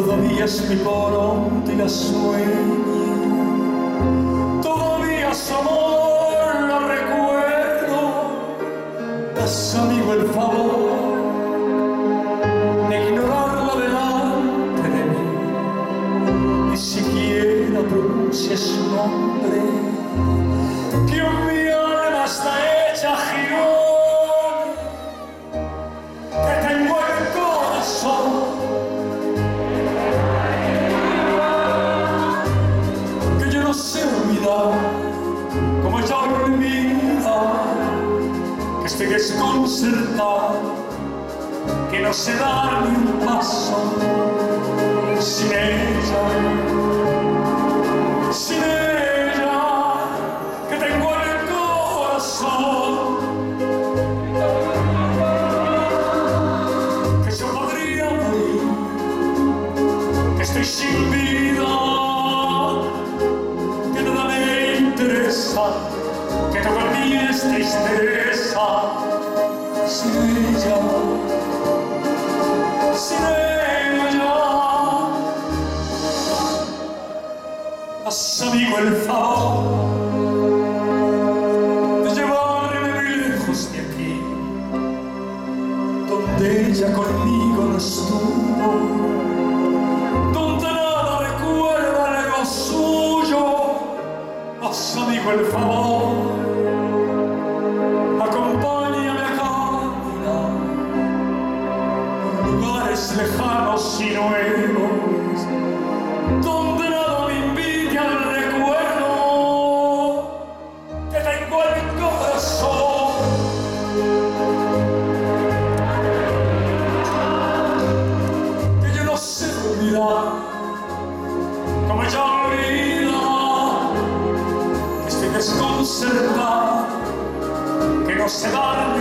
días mi ti la sueño, todavía su amor la recuerdo, das amigo el favor de ignorarla delante de mí, ni siquiera pronuncia su nombre, que estoy desconcertado, que no se da ni un paso sin ella, sin ella, que tengo el corazón. Que yo podría morir, que estoy sin vida. que todo el día es tristeza sin ella, sin ella. Haz amigo el favor de llevarme lejos de aquí, donde ella conmigo no estuvo. amigo el favor, lejanos y nuevos, donde nada me invite al recuerdo que tengo en mi corazón. Que yo no sé olvidar, como ya desconcertar, que no se da